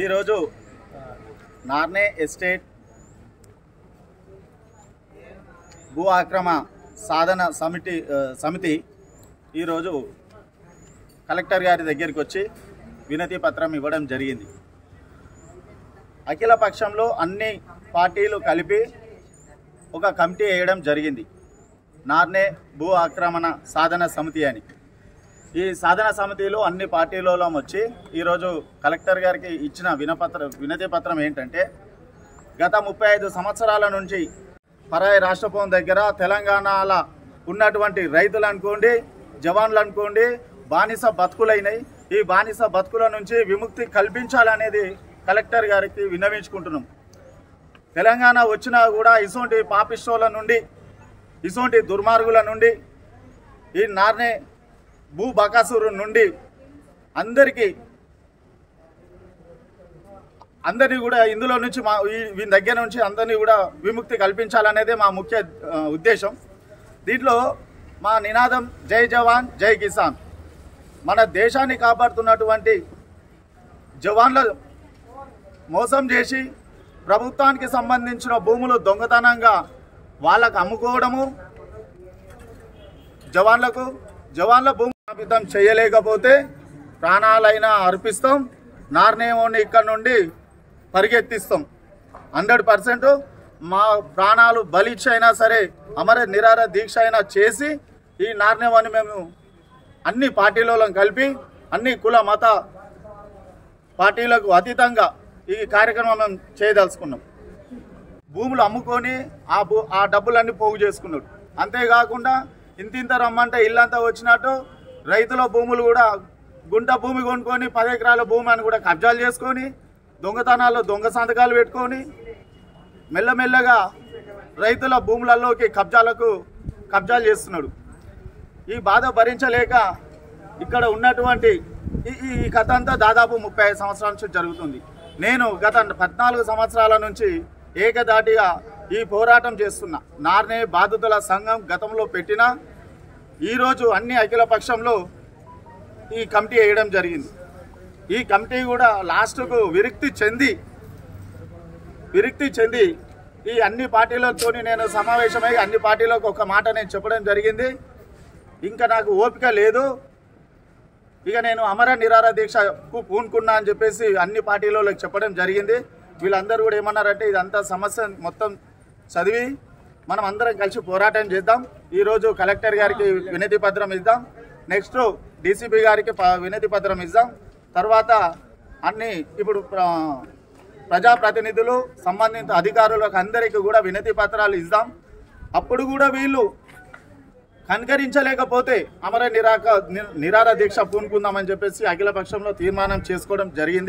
ఈరోజు నార్నే ఎస్టేట్ భూ ఆక్రమ సాధన సమితి సమితి ఈరోజు కలెక్టర్ గారి దగ్గరికి వచ్చి వినతి పత్రం ఇవ్వడం జరిగింది. అఖిల పక్షంలో అన్ని పార్టీలు కలిపి ఒక కమిటీ వేయడం జరిగింది. నార్నే భూ ఆక్రమణ సాధన సమితి అని. ఈ సాధన సమితిలో అన్ని పార్టీలలో వచ్చి ఈరోజు కలెక్టర్ గారికి ఇచ్చిన వినపత్ర వినతి పత్రం ఏంటంటే గత ముప్పై ఐదు సంవత్సరాల నుంచి పరాయి రాష్ట్రభవన్ దగ్గర తెలంగాణల ఉన్నటువంటి రైతులు అనుకోండి జవాన్లు అనుకోండి బానిస బతుకులైనవి ఈ బానిస బతుకుల నుంచి విముక్తి కల్పించాలనేది కలెక్టర్ గారికి విన్నవించుకుంటున్నాం. తెలంగాణ వచ్చినా కూడా ఇటువంటి పాపిష్టోల నుండి ఇటువంటి దుర్మార్గుల నుండి ఈ నార్నే భూ బకాసురు నుండి అందరికీ అందరినీ కూడా ఇందులో నుంచి మా వీని దగ్గర నుంచి అందరినీ కూడా విముక్తి కల్పించాలనేదే మా ముఖ్య ఉద్దేశం. దీంట్లో మా నినాదం జై జవాన్ జై కిసాన్. మన దేశాన్ని కాపాడుతున్నటువంటి జవాన్ల మోసం చేసి ప్రభుత్వానికి సంబంధించిన భూములు దొంగతనంగా వాళ్ళకు అమ్ముకోవడము జవాన్లకు జవాన్ల భూమి స్థాపితం చేయలేకపోతే ప్రాణాలైనా అర్పిస్తాం. నార్నేమోని ఇక్కడ నుండి పరిగెత్తిస్తాం. హండ్రెడ్ పర్సెంట్ మా ప్రాణాలు బలిచ్చి అయినా సరే అమర నిరార దీక్ష అయినా చేసి ఈ నార్నేమోని మేము అన్ని పార్టీలలో కలిపి అన్ని కుల మత పార్టీలకు అతీతంగా ఈ కార్యక్రమం మేము చేయదలుచుకున్నాం. భూములు అమ్ముకొని ఆ భూ ఆ డబ్బులన్నీ పోగు చేసుకున్నాడు. అంతేకాకుండా ఇంతింత రమ్మంటే ఇల్లంతా వచ్చినట్టు రైతుల భూములు కూడా గుంట భూమి కొనుక్కొని పది ఎకరాల భూమి అని కూడా కబ్జాలు చేసుకొని దొంగతనాలు దొంగ సంతకాలు పెట్టుకొని మెల్లమెల్లగా రైతుల భూములలోకి కబ్జాలకు కబ్జాలు చేస్తున్నాడు. ఈ బాధ భరించలేక ఇక్కడ ఉన్నటువంటి ఈ- ఈ కథ అంతా దాదాపు ముప్పై సంవత్సరాల నుంచి జరుగుతుంది. నేను గత పద్నాలుగు సంవత్సరాల నుంచి ఏకదాటిగా ఈ పోరాటం చేస్తున్నా. నార్నే బాధితుల సంఘం గతంలో పెట్టిన ఈరోజు అన్ని అఖిల పక్షంలో ఈ కమిటీ వేయడం జరిగింది. ఈ కమిటీ కూడా లాస్ట్కు విరక్తి చెంది విరక్తి చెంది ఈ అన్ని పార్టీలతోని నేను సమావేశమై అన్ని పార్టీలకు ఒక మాట నేను చెప్పడం జరిగింది. ఇంకా నాకు ఓపిక లేదు. ఇక నేను అమర నిరార దీక్షకు పూనుకున్నా అని చెప్పేసి అన్ని పార్టీలలో చెప్పడం జరిగింది. వీళ్ళందరూ కూడా ఏమన్నారంటే ఇదంతా సమస్య మొత్తం చదివి మనం అందరం కలిసి పోరాటం చేద్దాం. ఈరోజు కలెక్టర్ గారికి వినతి పత్రం ఇద్దాం. నెక్స్ట్ డీసీపీ గారికి ప- వినతి పత్రం ఇద్దాం. తర్వాత అన్ని ఇప్పుడు ప్ర- ప్రజాప్రతినిధులు సంబంధిత అధికారులకు అందరికీ కూడా వినతి పత్రాలు ఇద్దాం. అప్పుడు కూడా వీళ్ళు కనుకరించలేకపోతే అమర నిరాక ని- నిరార దీక్ష పూనుకుందామని చెప్పేసి అఖిల పక్షంలో తీర్మానం చేసుకోవడం జరిగింది.